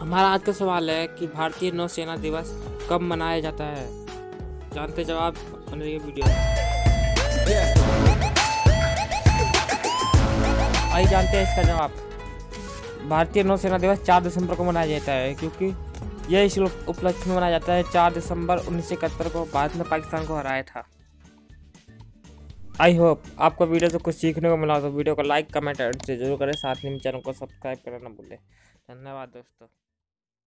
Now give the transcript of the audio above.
हमारा आज का सवाल है कि भारतीय नौसेना दिवस कब मनाया जाता है? जानते जवाब ये वीडियो। आइए जानते हैं इसका जवाब। भारतीय नौसेना दिवस 4 दिसंबर को मनाया जाता है, क्योंकि यह इस उपलक्ष्य में मनाया जाता है। 4 दिसंबर उन्नीस सौ इकहत्तर को भारत ने पाकिस्तान को हराया था। आई होप आपको वीडियो से कुछ सीखने को मिला तो वीडियो को लाइक कमेंट एंड से ज़रूर करें। साथ ही चैनल को सब्सक्राइब करना ना भूलें। धन्यवाद दोस्तों।